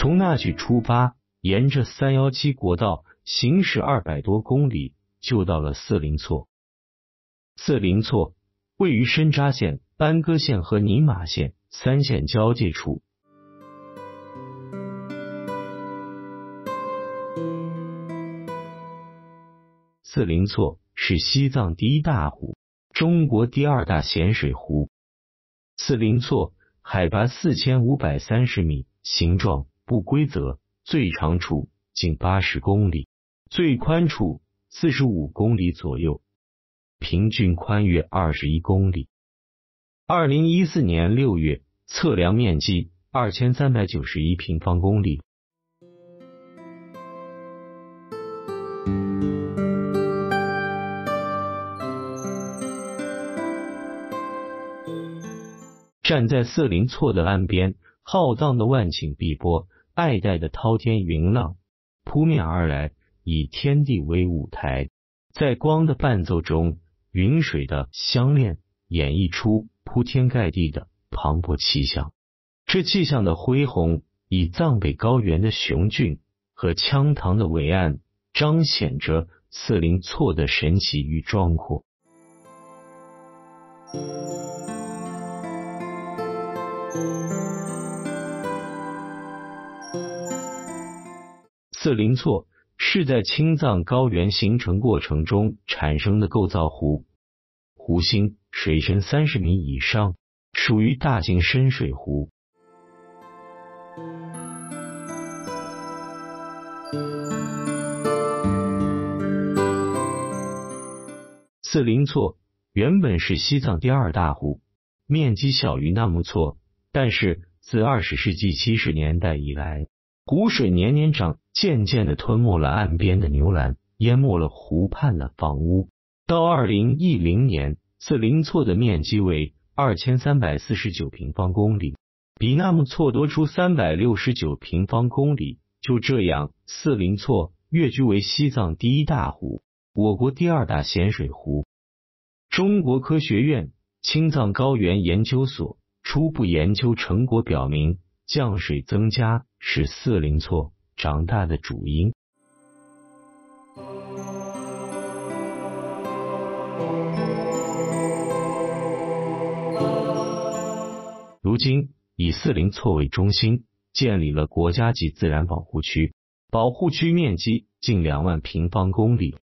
从那曲出发，沿着三幺七国道行驶二百多公里，就到了四零错。四零错位于深扎县、班戈县和尼玛县三县交界处。四零错是西藏第一大湖，中国第二大咸水湖。四零错海拔四千五百三十米，形状不规则，最长处近八十公里，最宽处四十五公里左右。平均宽约二十一公里。二零一四年六月，测量面积二千三百九十一平方公里。站在色林错的岸边，浩荡的万顷碧波，爱戴的滔天云浪扑面而来，以天地为舞台，在光的伴奏中。云水的相恋演绎出铺天盖地的磅礴气象，这气象的恢宏，以藏北高原的雄峻和羌塘的伟岸，彰显着色林错的神奇与壮阔。色林错。是在青藏高原形成过程中产生的构造湖，湖心水深三十米以上，属于大型深水湖。四林错原本是西藏第二大湖，面积小于纳木错，但是自二十世纪七十年代以来。湖水年年涨，渐渐的吞没了岸边的牛栏，淹没了湖畔的房屋。到二零一零年，四林错的面积为二千三百四十九平方公里，比纳木错多出三百六十九平方公里。就这样，四林错跃居为西藏第一大湖，我国第二大咸水湖。中国科学院青藏高原研究所初步研究成果表明。降水增加使四零错长大的主因。如今以四零错为中心，建立了国家级自然保护区，保护区面积近两万平方公里。